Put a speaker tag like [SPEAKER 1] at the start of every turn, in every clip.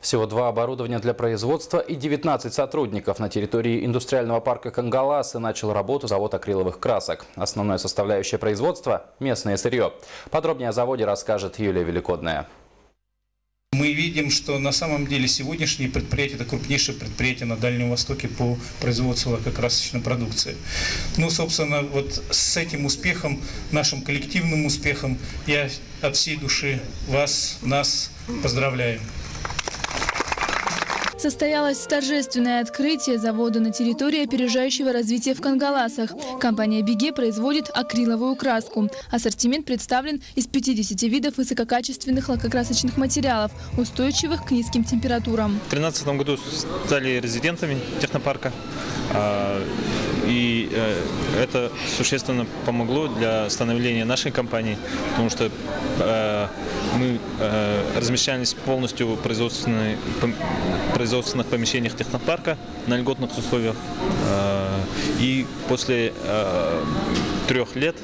[SPEAKER 1] Всего два оборудования для производства и 19 сотрудников на территории индустриального парка Кангаласы начал работу завод акриловых красок. Основная составляющая производства – местное сырье. Подробнее о заводе расскажет Юлия Великодная.
[SPEAKER 2] Мы видим, что на самом деле сегодняшнее предприятие – это крупнейшее предприятие на Дальнем Востоке по производству лакокрасочной продукции. Ну, собственно, вот с этим успехом, нашим коллективным успехом, я от всей души вас, нас поздравляю.
[SPEAKER 3] Состоялось торжественное открытие завода на территории опережающего развития в Кангаласах. Компания «Беге» производит акриловую краску. Ассортимент представлен из 50 видов высококачественных лакокрасочных материалов, устойчивых к низким температурам.
[SPEAKER 4] В 2013 году стали резидентами технопарка. И э, это существенно помогло для становления нашей компании, потому что э, мы э, размещались полностью в производственных помещениях технопарка на льготных условиях. И после трех лет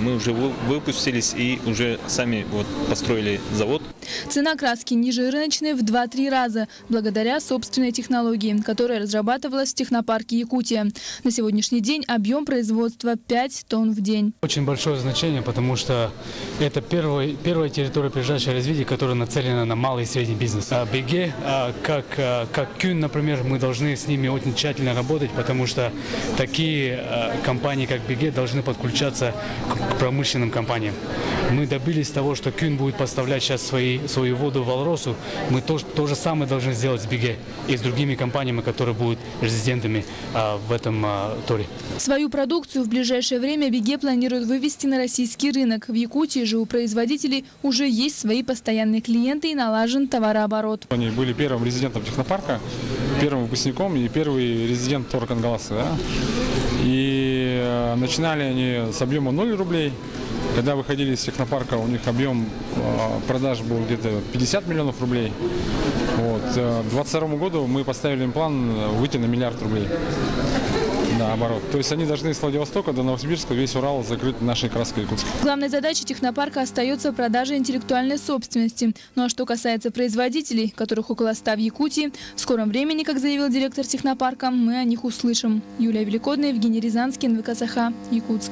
[SPEAKER 4] мы уже выпустились и уже сами вот построили завод.
[SPEAKER 3] Цена краски ниже рыночной в 2-3 раза, благодаря собственной технологии, которая разрабатывалась в технопарке Якутия. На сегодняшний день объем производства 5 тонн в день.
[SPEAKER 5] Очень большое значение, потому что это первый, первая территория ближайшего развития, которая нацелена на малый и средний бизнес. А БГ, а, как, а, как Кюн, например, мы должны с ними очень тщательно работать, потому что такие а, компании, как БГ, должны подключаться к промышленным компаниям. Мы добились того, что Кюн будет поставлять сейчас свои свою воду в Алросу, мы то, то же самое должны сделать с Биге и с другими компаниями, которые будут резидентами а, в этом а, туре.
[SPEAKER 3] Свою продукцию в ближайшее время Биге планирует вывести на российский рынок. В Якутии же у производителей уже есть свои постоянные клиенты и налажен товарооборот.
[SPEAKER 6] Они были первым резидентом технопарка, первым выпускником и первый резидент Тора Кангаласа. Да? И э, начинали они с объема 0 рублей, когда выходили из технопарка, у них объем а, продаж был где-то 50 миллионов рублей. Вот. Э, к 2022 году мы поставили им план выйти на миллиард рублей наоборот. То есть они должны с Владивостока до Новосибирска весь Урал закрыть нашей краской Якутска.
[SPEAKER 3] Главной задачей технопарка остается продажа интеллектуальной собственности. Ну а что касается производителей, которых около 100 в Якутии, в скором времени, как заявил директор технопарка, мы о них услышим. Юлия Великодная, Евгений Рязанский, НВК Якутск.